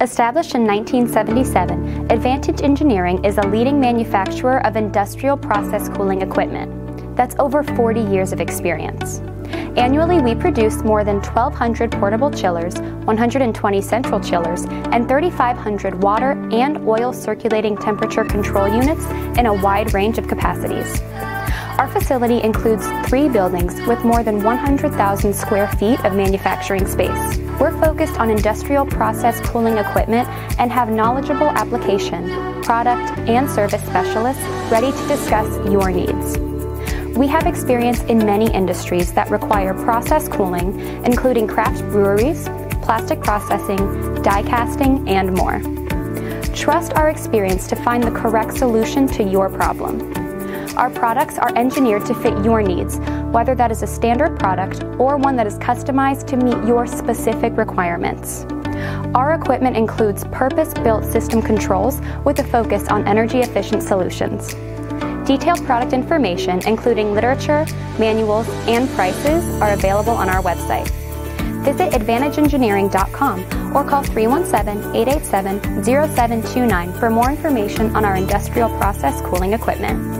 Established in 1977, Advantage Engineering is a leading manufacturer of industrial process cooling equipment. That's over 40 years of experience. Annually, we produce more than 1,200 portable chillers, 120 central chillers, and 3,500 water and oil circulating temperature control units in a wide range of capacities. Our facility includes three buildings with more than 100,000 square feet of manufacturing space. We're focused on industrial process cooling equipment and have knowledgeable application, product, and service specialists ready to discuss your needs. We have experience in many industries that require process cooling, including craft breweries, plastic processing, die casting, and more. Trust our experience to find the correct solution to your problem. Our products are engineered to fit your needs, whether that is a standard product or one that is customized to meet your specific requirements. Our equipment includes purpose-built system controls with a focus on energy efficient solutions. Detailed product information, including literature, manuals, and prices, are available on our website. Visit AdvantageEngineering.com or call 317 887 0729 for more information on our industrial process cooling equipment.